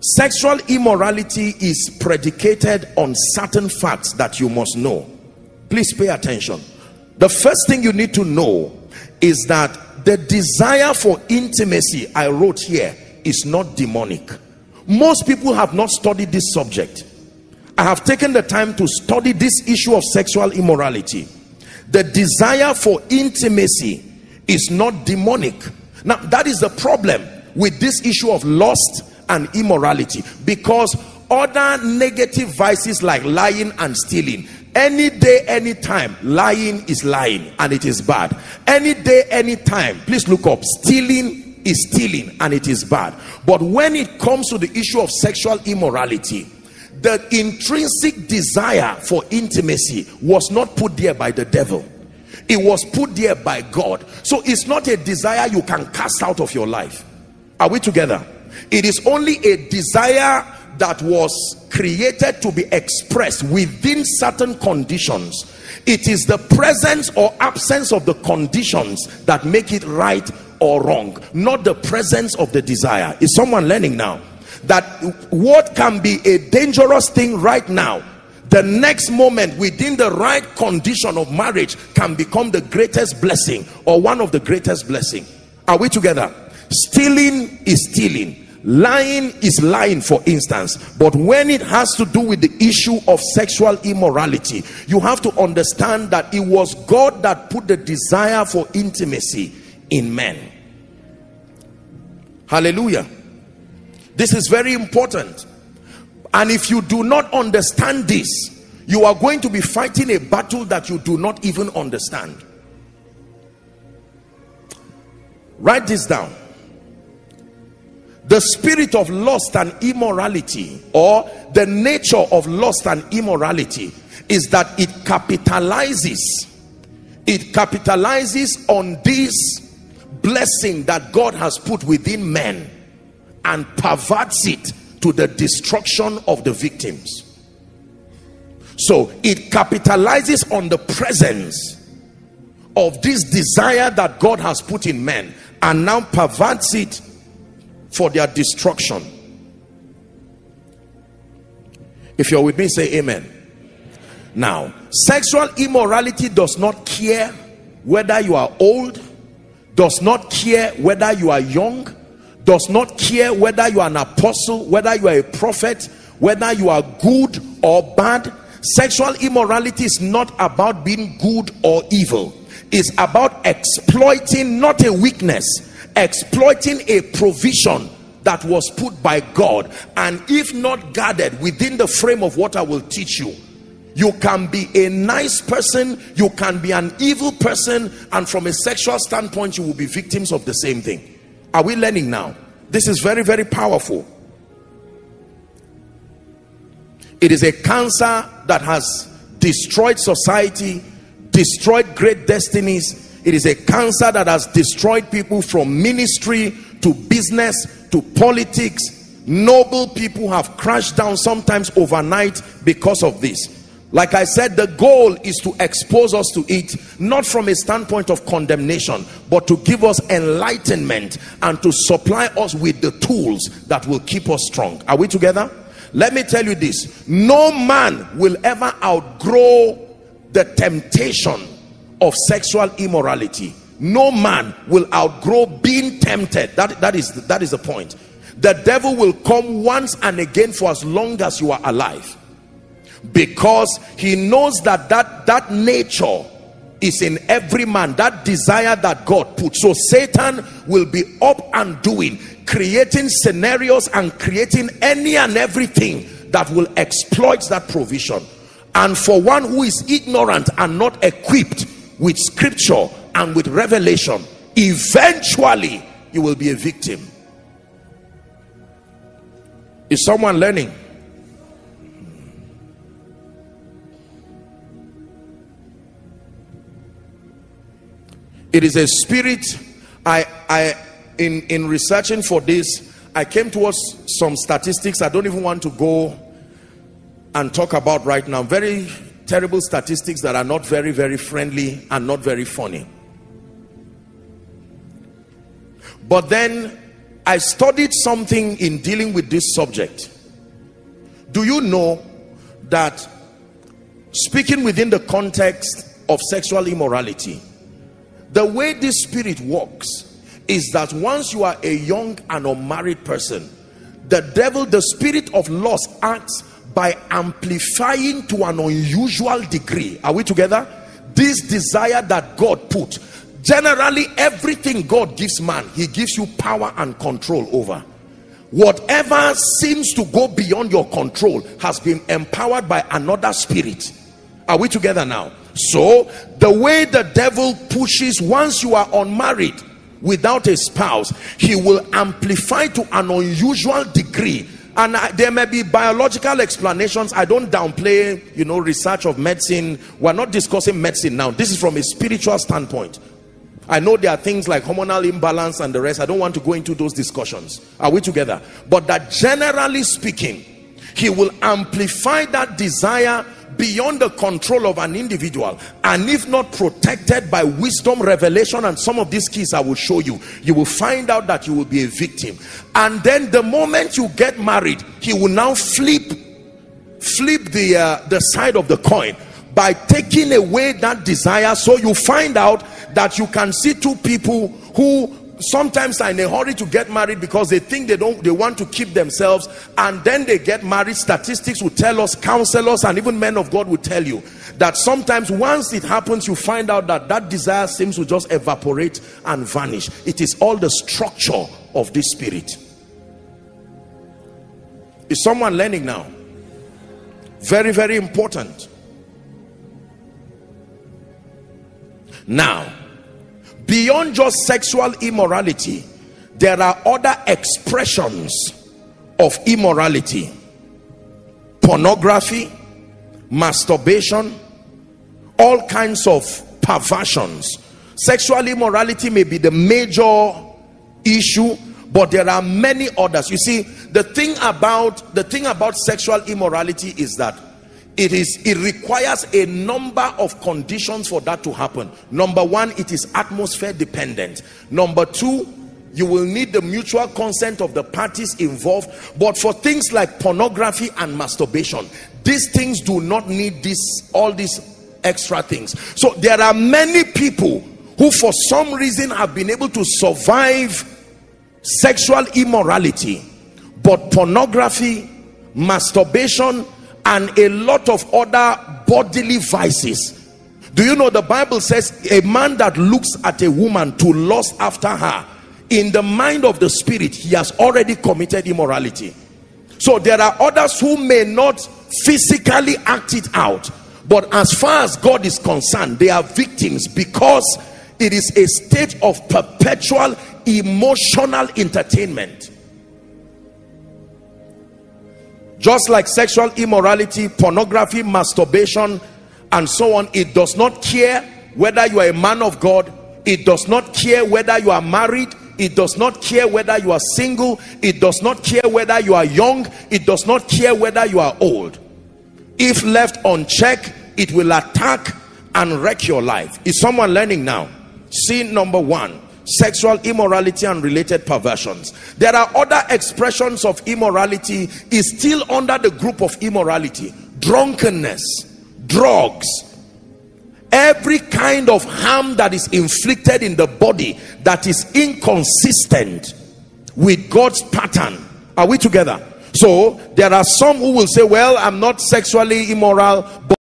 sexual immorality is predicated on certain facts that you must know. Please pay attention. The first thing you need to know is that the desire for intimacy i wrote here is not demonic. Most people have not studied this subject. I have taken the time to study this issue of sexual immorality. The desire for intimacy is not demonic. Now that is the problem with this issue of lust and immorality because other negative vices like lying and stealing. Any day anytime lying is lying and it is bad. Any day anytime please look up. Stealing is stealing and it is bad. But when it comes to the issue of sexual immorality the intrinsic desire for intimacy was not put there by the devil. It was put there by god. So it's not a desire you can cast out of your life. Are we together it is only a desire that was created to be expressed within certain conditions. It is the presence or absence of the conditions that make it right or wrong not the presence of the desire. Is someone learning now? That what can be a dangerous thing right now the next moment within the right condition of marriage can become the greatest blessing or one of the greatest blessing. Are we together stealing is stealing. Lying is lying for instance. But when it has to do with the issue of sexual immorality you have to understand that it was god that put the desire for intimacy in men. Hallelujah. This is very important. And if you do not understand this you are going to be fighting a battle that you do not even understand. Write this down the spirit of lust and immorality or the nature of lust and immorality is that it capitalizes it capitalizes on this blessing that God has put within men and perverts it to the destruction of the victims. So it capitalizes on the presence of this desire that God has put in men and now perverts it for their destruction. If you're with me say amen. Now sexual immorality does not care whether you are old does not care whether you are young does not care whether you are an apostle whether you are a prophet whether you are good or bad. Sexual immorality is not about being good or evil. It's about exploiting not a weakness exploiting a provision that was put by God and if not guarded within the frame of what I will teach you you can be a nice person you can be an evil person and from a sexual standpoint you will be victims of the same thing. Are we learning now? This is very very powerful. It is a cancer that has destroyed society destroyed great destinies it is a cancer that has destroyed people from ministry to business to politics. Noble people have crashed down sometimes overnight because of this. Like i said the goal is to expose us to it not from a standpoint of condemnation but to give us enlightenment and to supply us with the tools that will keep us strong. Are we together? Let me tell you this. No man will ever outgrow the temptation of sexual immorality. No man will outgrow being tempted. That that is that is the point. The devil will come once and again for as long as you are alive. Because he knows that that that nature is in every man. That desire that god put so satan will be up and doing creating scenarios and creating any and everything that will exploit that provision. And for one who is ignorant and not equipped with scripture and with revelation eventually you will be a victim. Is someone learning? It is a spirit. I i in in researching for this i came towards some statistics i don't even want to go and talk about right now. Very terrible statistics that are not very very friendly and not very funny but then I studied something in dealing with this subject. Do you know that speaking within the context of sexual immorality, the way this spirit works is that once you are a young and unmarried person, the devil, the spirit of lust acts by amplifying to an unusual degree. Are we together? This desire that God put. Generally, everything God gives man, he gives you power and control over. Whatever seems to go beyond your control has been empowered by another spirit. Are we together now? So, the way the devil pushes once you are unmarried, without a spouse he will amplify to an unusual degree and I, there may be biological explanations. I don't downplay you know research of medicine. We're not discussing medicine now. This is from a spiritual standpoint. I know there are things like hormonal imbalance and the rest. I don't want to go into those discussions. Are we together? But that generally speaking he will amplify that desire beyond the control of an individual. And if not protected by wisdom revelation and some of these keys i will show you you will find out that you will be a victim. And then the moment you get married he will now flip flip the uh, the side of the coin by taking away that desire. So you find out that you can see two people who sometimes are in a hurry to get married because they think they don't they want to keep themselves and then they get married statistics will tell us counselors and even men of god will tell you that sometimes once it happens you find out that that desire seems to just evaporate and vanish. It is all the structure of this spirit. Is someone learning now? Very very important. Now beyond just sexual immorality there are other expressions of immorality. Pornography masturbation all kinds of perversions. Sexual immorality may be the major issue but there are many others. You see the thing about the thing about sexual immorality is that it is it requires a number of conditions for that to happen. Number one it is atmosphere dependent. Number two you will need the mutual consent of the parties involved. But for things like pornography and masturbation these things do not need this all these extra things. So there are many people who for some reason have been able to survive sexual immorality. But pornography masturbation and a lot of other bodily vices. Do you know the bible says a man that looks at a woman to lust after her in the mind of the spirit he has already committed immorality. So there are others who may not physically act it out but as far as god is concerned they are victims because it is a state of perpetual emotional entertainment just like sexual immorality pornography masturbation and so on it does not care whether you are a man of god. It does not care whether you are married. It does not care whether you are single. It does not care whether you are young. It does not care whether you are old. If left unchecked it will attack and wreck your life. Is someone learning now? Sin number one sexual immorality and related perversions. There are other expressions of immorality is still under the group of immorality. Drunkenness drugs every kind of harm that is inflicted in the body that is inconsistent with God's pattern. Are we together? So there are some who will say well I'm not sexually immoral but